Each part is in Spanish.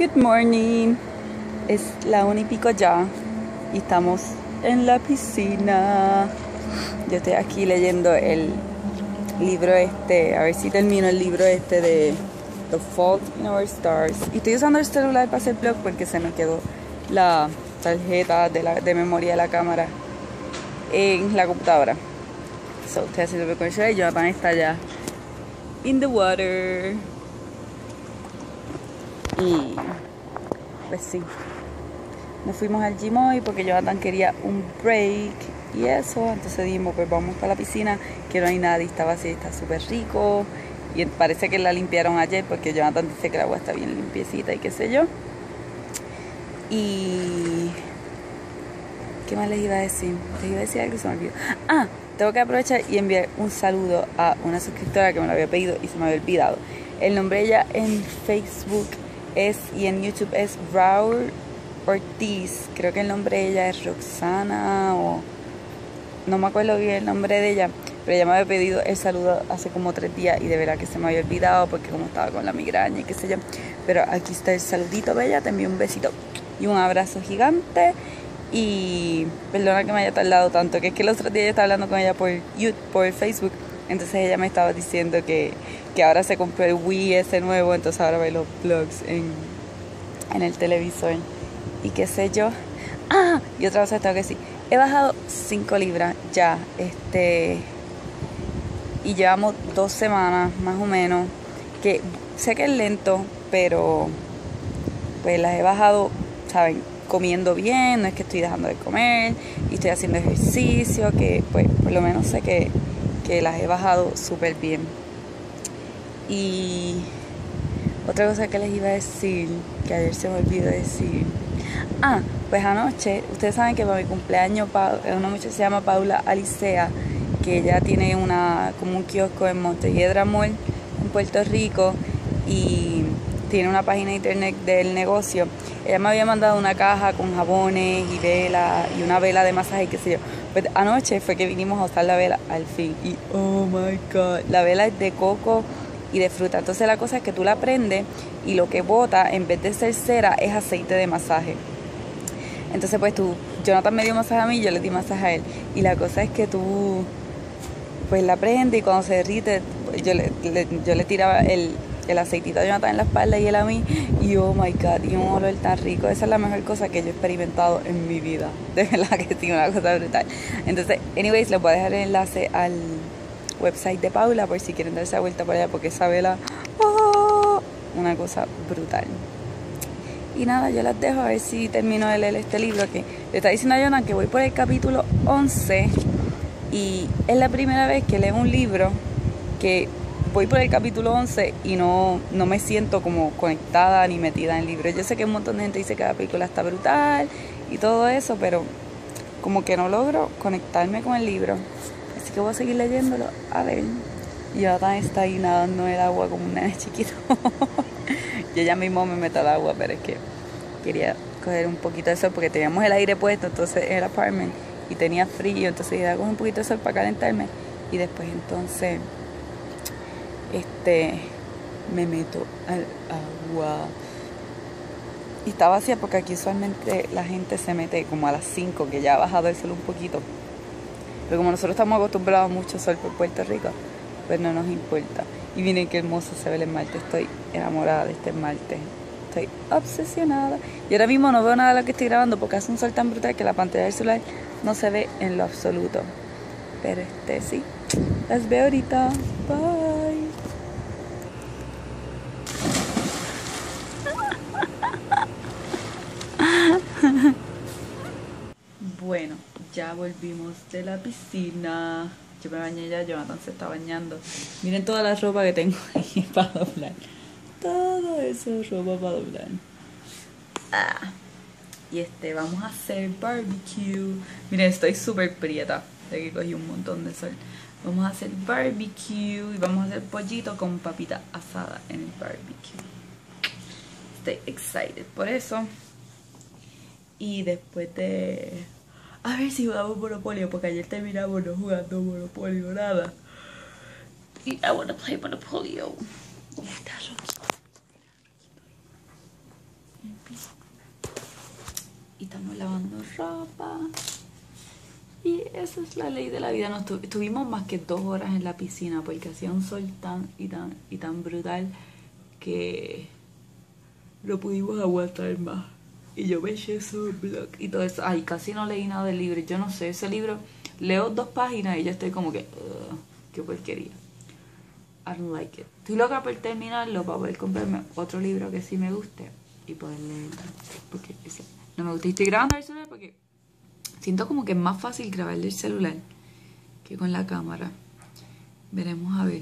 Good morning. Es la una y pico ya y estamos en la piscina. Yo estoy aquí leyendo el libro este, a ver si termino el libro este de The Fault in Our Stars. Y estoy usando el celular para hacer blog porque se me quedó la tarjeta de, la, de memoria de la cámara en la computadora. So, estoy haciendo el y Jonathan está allá in the water. Y pues sí, nos fuimos al gym hoy porque Jonathan quería un break y eso. Entonces dijimos, pues vamos para la piscina, que no hay nadie, estaba así, está súper rico. Y parece que la limpiaron ayer porque Jonathan dice que el agua está bien limpiecita y qué sé yo. Y. ¿Qué más les iba a decir? Les iba a decir algo que se me olvidó. Ah, tengo que aprovechar y enviar un saludo a una suscriptora que me lo había pedido y se me había olvidado. El nombre de ella en Facebook es y en YouTube es Raúl Ortiz. Creo que el nombre de ella es Roxana o no me acuerdo bien el nombre de ella, pero ella me había pedido el saludo hace como tres días y de verdad que se me había olvidado porque como estaba con la migraña y qué sé yo. Pero aquí está el saludito, Bella, te envío un besito y un abrazo gigante. Y perdona que me haya tardado tanto, que es que los otros días estaba hablando con ella por, YouTube, por Facebook, entonces ella me estaba diciendo que que ahora se compró el Wii ese nuevo, entonces ahora ve los vlogs en, en el televisor. Y qué sé yo. Ah, y otra cosa tengo que decir. He bajado 5 libras ya, este. Y llevamos dos semanas más o menos. Que sé que es lento, pero pues las he bajado, ¿saben? Comiendo bien, no es que estoy dejando de comer y estoy haciendo ejercicio, que pues por lo menos sé que, que las he bajado súper bien. Y otra cosa que les iba a decir, que ayer se me olvidó decir. Ah, pues anoche, ustedes saben que para mi cumpleaños una muchacha se llama Paula Alicea, que ella tiene una como un kiosco en Montelledra Mall, en Puerto Rico, y tiene una página de internet del negocio. Ella me había mandado una caja con jabones y vela y una vela de masaje, qué sé yo. Pues anoche fue que vinimos a usar la vela al fin. Y oh my god, la vela es de coco y de fruta. Entonces la cosa es que tú la prendes y lo que bota en vez de ser cera es aceite de masaje. Entonces pues tú, Jonathan me dio masaje a mí, yo le di masaje a él. Y la cosa es que tú pues la prendes y cuando se derrite, yo yo le tiraba el, el aceitito a Jonathan en la espalda y él a mí. Y oh my god, y un olor tan rico. Esa es la mejor cosa que yo he experimentado en mi vida. De verdad que sí, una cosa brutal. Entonces, anyways, les voy a dejar el enlace al website de Paula por si quieren darse la vuelta por allá porque esa vela, ¡oh! una cosa brutal. Y nada, yo las dejo a ver si termino de leer este libro que le está diciendo a Jonah que voy por el capítulo 11 y es la primera vez que leo un libro que voy por el capítulo 11 y no, no me siento como conectada ni metida en el libro. Yo sé que un montón de gente dice que la película está brutal y todo eso, pero como que no logro conectarme con el libro que voy a seguir leyéndolo. A ver. Y ahora está ahí nadando el agua como un nene chiquito. Yo ya mismo me meto al agua, pero es que quería coger un poquito de sol porque teníamos el aire puesto entonces en el apartment y tenía frío, entonces iba a coger un poquito de sol para calentarme y después entonces este me meto al agua. Y está vacía porque aquí usualmente la gente se mete como a las 5, que ya ha bajado el sol un poquito. Pero como nosotros estamos acostumbrados a mucho sol por Puerto Rico, pues no nos importa. Y miren qué hermoso se ve el esmalte. Estoy enamorada de este esmalte. Estoy obsesionada. Y ahora mismo no veo nada de lo que estoy grabando porque hace un sol tan brutal que la pantalla del celular no se ve en lo absoluto. Pero este sí. Las veo ahorita. Bye. bueno volvimos de la piscina. Yo me bañé ya, Jonathan se está bañando. Miren toda la ropa que tengo ahí para doblar. Todo eso es ropa para doblar. Ah. Y este, vamos a hacer barbecue. Miren, estoy súper prieta. De que cogí un montón de sol. Vamos a hacer barbecue y vamos a hacer pollito con papita asada en el barbecue. Estoy excited por eso. Y después de a ver si jugamos Monopolio, porque ayer terminamos no jugando Monopolio, nada. Y I wanna play Monopolio. Y estamos lavando ropa. Y esa es la ley de la vida. Nos estuvimos más que dos horas en la piscina porque hacía un sol tan y tan y tan brutal que no pudimos aguantar más. Y yo me eché blog y todo eso. Ay, casi no leí nada del libro. Yo no sé, ese libro leo dos páginas y ya estoy como que, qué porquería. I don't like it. Estoy loca por terminarlo para poder comprarme otro libro que sí me guste y poder leerlo. Porque no me gusta. Y estoy grabando el celular porque siento como que es más fácil grabar el celular que con la cámara. Veremos a ver.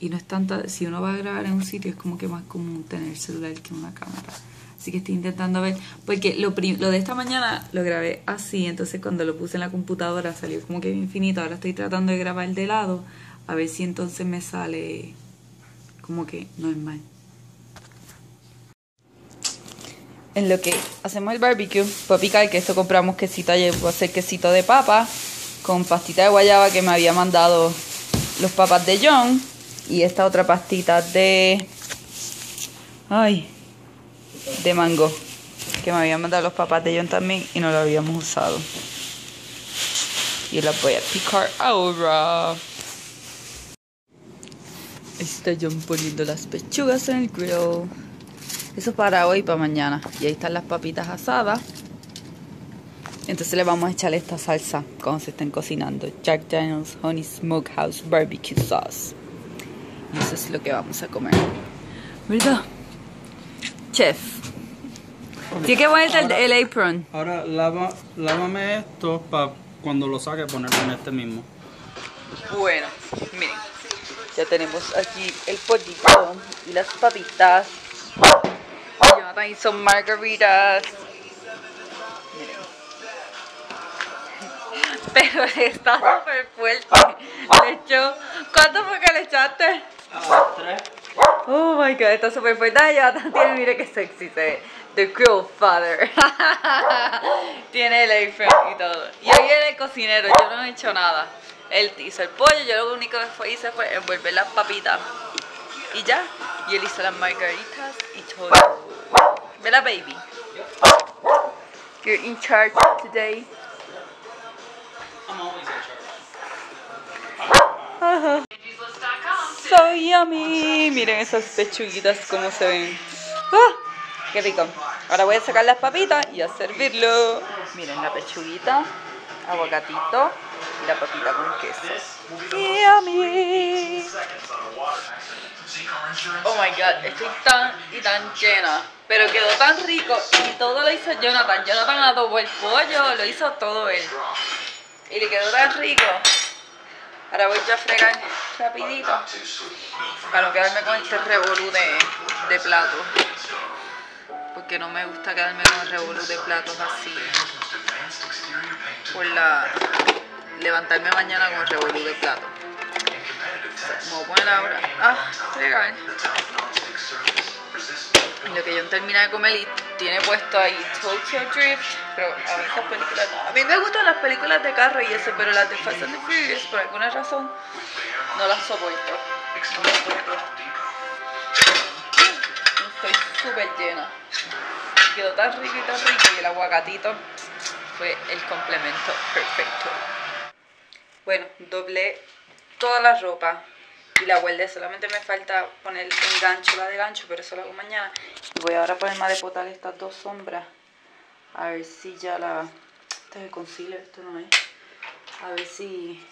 Y no es tanta, si uno va a grabar en un sitio es como que más común tener el celular que una cámara. Así que estoy intentando ver, porque lo, lo de esta mañana lo grabé así, entonces cuando lo puse en la computadora salió como que infinito. Ahora estoy tratando de grabar de lado, a ver si entonces me sale como que normal. En lo que hacemos el barbecue, para picar, que esto compramos quesito ayer, voy a hacer quesito de papa con pastita de guayaba que me había mandado los papas de John y esta otra pastita de... Ay, de mango que me habían mandado los papás de John también y no lo habíamos usado. Y las voy a picar ahora. Está John poniendo las pechugas en el grill. Eso para hoy y para mañana. Y ahí están las papitas asadas. Entonces le vamos a echar esta salsa cuando se estén cocinando. Jack Daniels Honey Smokehouse Barbecue Sauce. Y eso es lo que vamos a comer. ¿Verdad? Chef. Tiene que ponerte el, el, apron. Ahora lava, lávame esto para cuando lo saque ponerlo en este mismo. Bueno, miren. Ya tenemos aquí el pollito y las papitas. Jonathan hizo margaritas. Miren. Pero está súper fuerte. Le echó. ¿Cuánto fue que le echaste? tres. Oh my god, está súper fuerte. Ay, tiene, mire qué sexy se. The Grill Father. tiene el apron y todo. Y hoy era el cocinero, yo no he hecho nada. Él hizo el pollo, yo lo único que hice fue envolver las papitas. Y ya. Y él hizo las margaritas y todo. ¿Verdad, baby? You're in charge today. Miren esas pechuguitas como se ven. ¡Ah! ¡Qué rico! Ahora voy a sacar las papitas y a servirlo. Miren la pechuguita, aguacatito y la papita con queso. Yummy. Oh my god, estoy tan y tan llena. Pero quedó tan rico y todo lo hizo Jonathan. Jonathan adobó el pollo, lo hizo todo él. Y le quedó tan rico. Ahora voy a fregar rapidito para no quedarme con este revolú de, de plato. Porque no me gusta quedarme con el revolú de platos así. Por la... levantarme mañana con el revolú de plato. Como buena ahora. Ah, fregar. Lo que yo termina de comer y tiene puesto ahí Tokyo Drift, pero a mí esas películas A mí me gustan las películas de carro y eso, pero las de Fast and the Furious por alguna razón no las soporto. Estoy súper llena. Quedó tan rico y tan rico y el aguacatito fue el complemento perfecto. Bueno, doblé toda la ropa y la guardé. Solamente me falta poner el gancho, la de gancho, pero eso lo hago mañana. Y voy ahora a ponerme a depotar estas dos sombras. A ver si ya la... Este es el concealer, esto no es. A ver si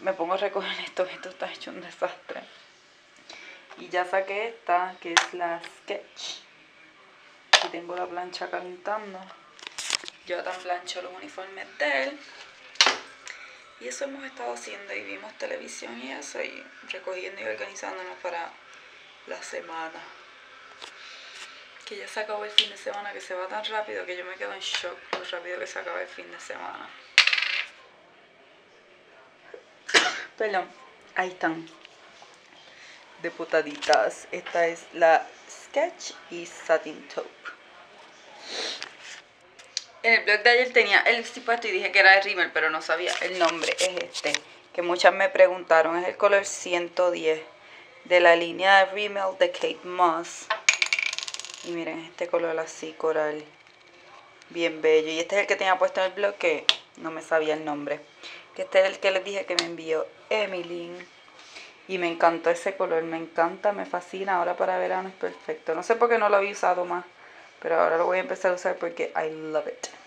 me pongo a recoger esto, esto está hecho un desastre. Y ya saqué esta, que es la Sketch. Y tengo la plancha calentando. Yo tan plancho los uniformes de él. Y eso hemos estado haciendo y vimos televisión y eso y recogiendo y organizándonos para la semana. Que ya se acabó el fin de semana, que se va tan rápido que yo me quedo en shock lo rápido que se acaba el fin de semana. Perdón, ahí están. De putaditas. Esta es la Sketch y Satin Taupe. En el blog de ayer tenía el puesto y dije que era de Rimmel, pero no sabía el nombre. Es este, que muchas me preguntaron. Es el color 110 de la línea de Rimmel de Kate Moss. Y miren, este color así, coral. Bien bello. Y este es el que tenía puesto en el blog que no me sabía el nombre. Que este es el que les dije que me envió Emily. Y me encantó ese color, me encanta, me fascina. Ahora para verano es perfecto. No sé por qué no lo había usado más, pero ahora lo voy a empezar a usar porque I love it.